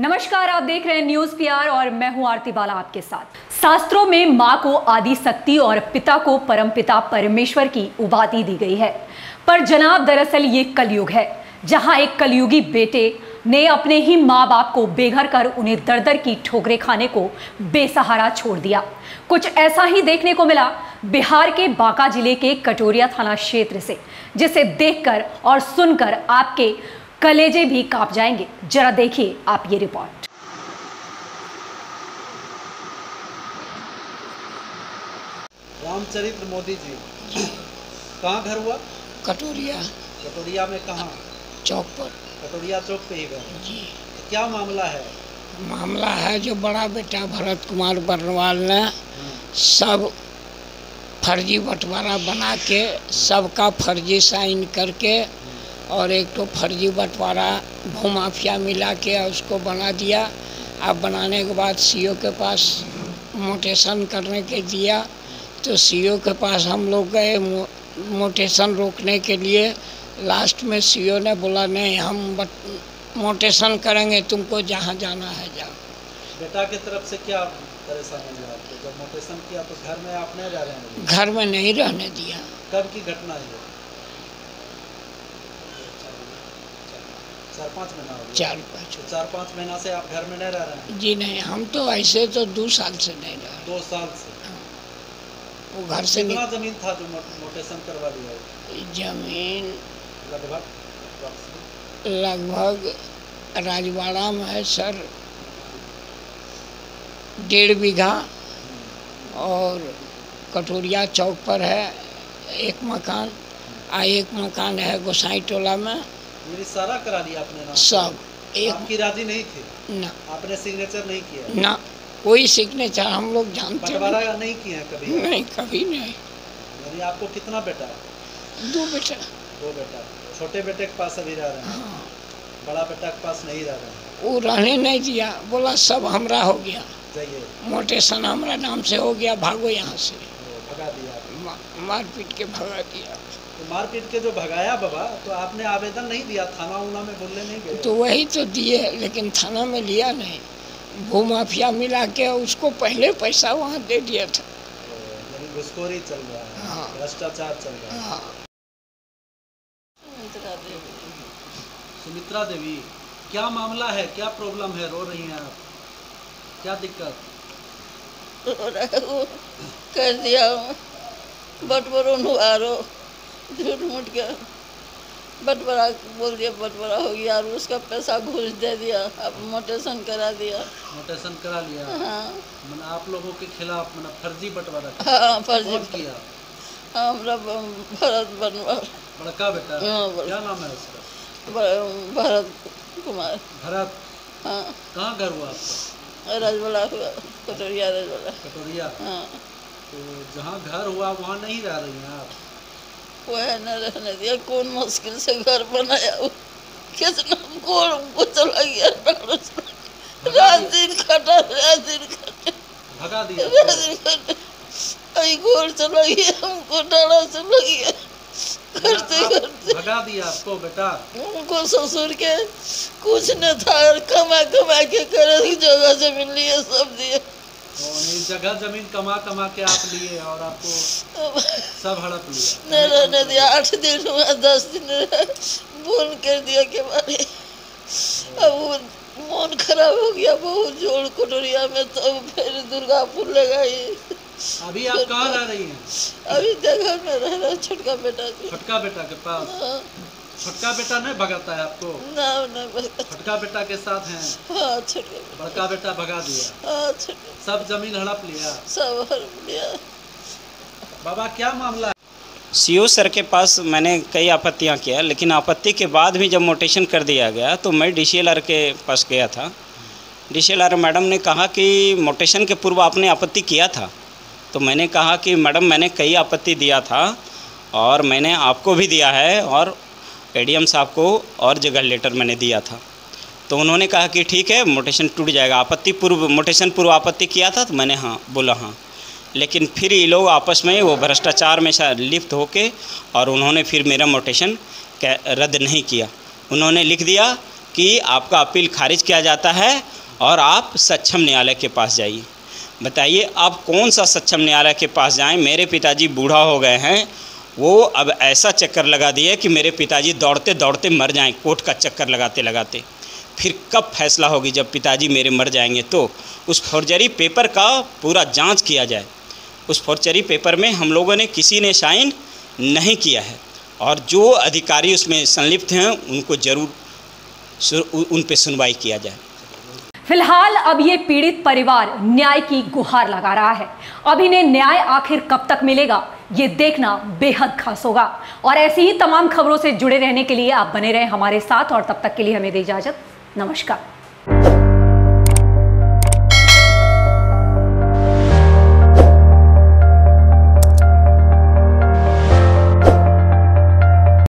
नमस्कार, आप देख रहे हैं न्यूज़ पीआर और मैं हूँ आरती बाला आपके साथ। शास्त्रों में माँ को आदि शक्ति और पिता को परमपिता परमेश्वर की उपाधि दी गई है। पर जनाब, दरअसल ये कलयुग है, जहाँ एक कलयुगी बेटे ने अपने ही माँ बाप को बेघर कर उन्हें दर दर की ठोकरे खाने को बेसहारा छोड़ दिया। कुछ ऐसा ही देखने को मिला बिहार के बांका ज़िले के कटोरिया थाना क्षेत्र से, जिसे देखकर और सुनकर आपके कलेजे भी काँप जाएँगे। जरा देखिए आप ये रिपोर्ट। रामचरित्र मोदी जी कहाँ घर हुआ? कटोरिया। कटोरिया में कहाँ? चौक पर। कटोरिया चौक पे ही घर। जी। क्या मामला है? मामला है जो बड़ा बेटा भरत कुमार बर्नवाल ने सब फर्जी बंटवारा बना के सबका फर्जी साइन करके और एक तो फर्जी बंटवारा भूमाफिया मिला के उसको बना दिया। अब बनाने के बाद सीओ के पास मोटेशन करने के दिया। तो सीओ के पास हम लोग गए मो, मोटेशन रोकने के लिए। लास्ट में सीओ ने बोला नहीं हम बट मोटेशन करेंगे तुमको जहाँ जाना है जाओ। बेटा की तरफ़ से क्या परेशानी जब मोटेशन किया तो घर में आप नहीं रह रहे हैं घर में नहीं रहने दिया। कब की घटना है? चार पाँच महीना चार पाँच चार पाँच महीना से आप घर में नहीं रह रहे हैं? जी नहीं हम तो ऐसे तो दो साल से नहीं रह दो साल से? वो घर से कितना ज़मीन था जो मोटेशन करवा दिया ज़मीन लगभग लगभग राजवाड़ा में है सर। डेढ़ बीघा। और कटोरिया चौक पर है एक मकान। आ एक मकान है गोसाई टोला में। मेरी सारा करा आपने नाम सब एक आपकी राज़ी नहीं थी? ना। आपने सिग्नेचर नहीं किया? ना कोई सिग्नेचर हम लोग जानते नहीं, हैं कभी? नहीं कभी नहीं। यानी आपको कितना बेटा? दो बेटा। दो बेटा। छोटे बेटे के पास अभी रह रहे हैं? हाँ। बड़ा बेटा के पास नहीं रह रहे हैं? वो रहने नहीं दिया। बोला सब हमरा हो गया। जाइए। मोटेशन हमारा नाम से हो गया भागो यहाँ से। भगा दिया। आपने। मा- मार के भगा दिया। तो मारपीट के जो भगाया बाबा तो आपने आवेदन नहीं दिया थाना उना में बोलने नहीं गए? तो वही तो दिए लेकिन थाना में लिया नहीं। भूमाफिया मिला के उसको पहले पैसा वहाँ दे दिया था। तो घुसखोरी चल रहा है हाँ। भ्रष्टाचार चल रहा है। हाँ। सुमित्रा देवी। क्या मामला है? क्या प्रॉब्लम है? रो रही हैं आप। क्या दिक्कत? कर दिया। बटवरो नुआरो झूठ मूठ के बटवरा बोल दिया बटवरा हो गया और उसका पैसा घूस दे दिया अब मोटेशन करा दिया। मोटेशन करा लिया। हाँ। मैंने आप लोगों के खिलाफ मैंने फर्जी बंटवारा हाँ फर्जी किया। हमरा भरत बनवा। बड़का बेटा हाँ, क्या नाम है उसका? भरत कुमार। भरत। हाँ। कहाँ घर हुआ आपका? रजवाला हुआ कटोरिया रजवाला कटोरिया? हाँ। तो जहाँ घर हुआ वहाँ नहीं रह रही हैं आप? वह न रहने दिया कौन मुश्किल से घर बनाया वो कितना गोल हमको चला गया। रात दिन खटा रात दिन खटा। भगा दिया? रात दिन खटा। अभी गोल चला गया हमको डाला चला गया। करते करते भगा दिया आपको बेटा। उनको ससुर के कुछ न था कमा कमा के करे जगह ज़मीन लिए सब दिए। और जगह ज़मीन कमा कमा के आप लिए और आपको सब हड़प लिया न रहने दिया आठ दिन हुआ दस दिन फ़ोन कर दिया के बारे अब वो मन खराब हो गया बहुत जोड़ कटोरिया में तो फिर दुर्गापुर लगाई। अभी आप कहाँ रह रही हैं? अभी जगह में रह रहा छोटका बेटा के। छोटका बेटा के पास? हाँ, छोटका बेटा नहीं भगाता है आपको? ना ना छोटका बेटा के साथ हैं? हाँ बड़का बेटा भगा दिया। हाँ सब ज़मीन हड़प लिया। सब हर लिया। बाबा क्या मामला है? सीओ सर के पास मैंने कई आपत्तियाँ किया लेकिन आपत्ति के बाद भी जब मोटेशन कर दिया गया तो मैं डीसीएलआर के पास गया था। डीसीएलआर मैडम ने कहा कि मोटेशन के पूर्व आपने आपत्ति किया था। तो मैंने कहा कि मैडम, मैंने कई आपत्ति दिया था और मैंने आपको भी दिया है और एडीएम साहब को और जगह लेटर मैंने दिया था। तो उन्होंने कहा कि ठीक है, मोटेशन टूट जाएगा। आपत्ति पूर्व, मोटेशन पूर्व आपत्ति किया था तो मैंने हाँ बोला हाँ। लेकिन फिर ये लोग आपस में वो भ्रष्टाचार में लिप्त होके और उन्होंने फिर मेरा मोटेशन रद्द नहीं किया। उन्होंने लिख दिया कि आपका अपील खारिज किया जाता है और आप सक्षम न्यायालय के पास जाइए। बताइए, आप कौन सा सक्षम न्यायालय के पास जाएँ? मेरे पिताजी बूढ़ा हो गए हैं। वो अब ऐसा चक्कर लगा दिया कि मेरे पिताजी दौड़ते दौड़ते मर जाएँ, कोर्ट का चक्कर लगाते लगाते। फिर कब फैसला होगी जब पिताजी मेरे मर जाएँगे? तो उस फॉर्जरी पेपर का पूरा जाँच किया जाए। उस फॉर्जरी पेपर में हम लोगों ने किसी ने साइन नहीं किया है। और जो अधिकारी उसमें संलिप्त हैं, उनको ज़रूर उन पर सुनवाई किया जाए। फ़िलहाल अब ये पीड़ित परिवार न्याय की गुहार लगा रहा है। अब इन्हें न्याय आखिर कब तक मिलेगा, ये देखना बेहद खास होगा। और ऐसी ही तमाम खबरों से जुड़े रहने के लिए आप बने रहें हमारे साथ, और तब तक के लिए हमें दे इजाज़त। नमस्कार।